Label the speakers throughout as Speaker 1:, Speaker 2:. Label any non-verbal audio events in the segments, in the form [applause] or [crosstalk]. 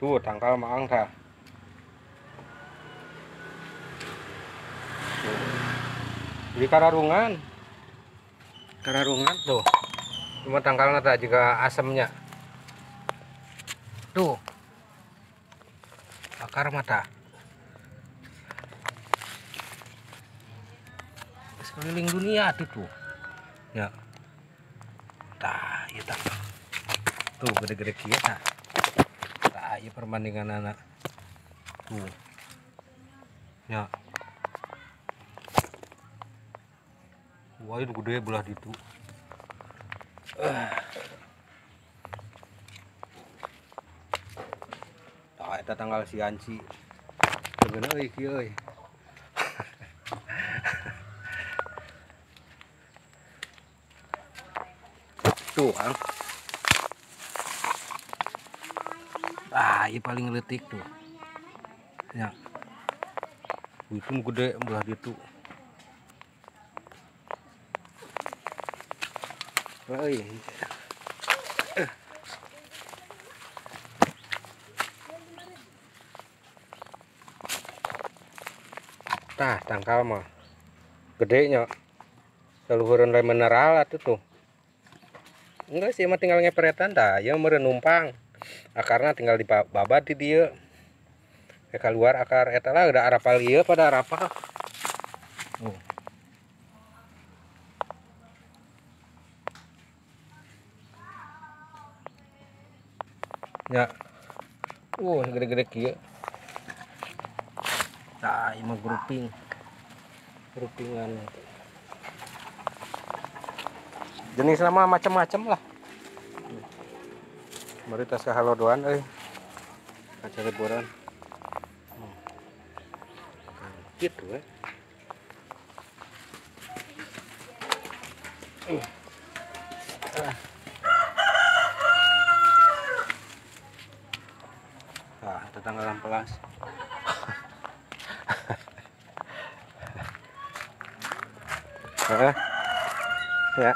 Speaker 1: tuh tangkal maang ta Tuh. jadi kararungan. Kararungan? Tuh. Cuma tangkalnya tak juga asemnya. Tuh. Akar mata sekeliling dunia tuh tuh. Ya. Tah iya tak tuh gede-gede kia tah iya perbandingan anak. Tuh. Ya. Wah itu gede belah itu ah. Itu tanggal si anci. Sebenarnya kieu euy tuh kan ah ini paling letik tuh ya itu gede belah gitu Oi. Tah, tangkal mah. Gedenya. Seluhuran mineral atuh tuh. Enggak sih, mah tinggal ngeperetan dah. Ya meureun numpang. Akarna tinggal di babat di dieu. Ya keluar akar eta lah udah arapal ieu pada arapal. Oh. Ya. Uh, gede-gede kieu. Nah, ini mah grouping. Groupingan. Jenis nama macam-macam lah. Mari tas ke halodoan euy. Kaca liburan. Gitu [laughs] eh. Uh. Ah. Nah, itu tanggal 16. Heeh. ya.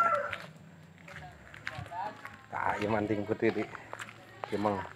Speaker 1: Nah, iya manting putih di. 别梦了。